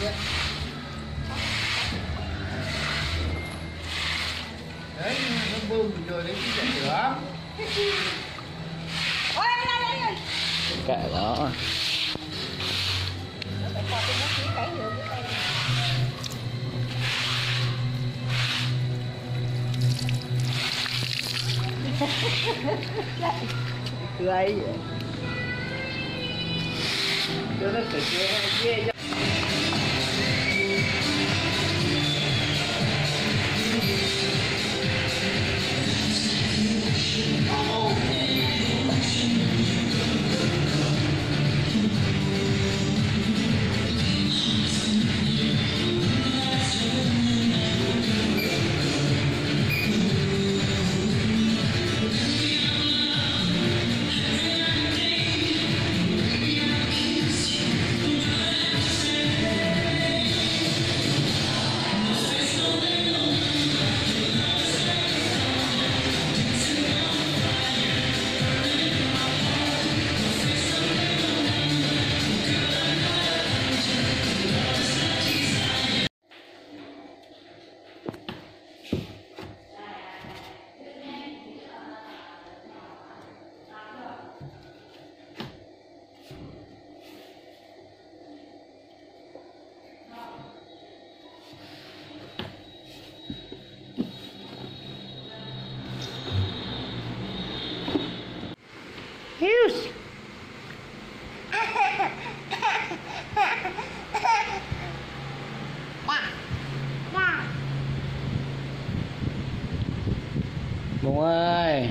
đấy nó bơm rồi đấy chứ chạy nữa ôi đây đây đây kệ đó. Cái cười vậy. cho nó ghê Hughes. Hius. Bụng ơi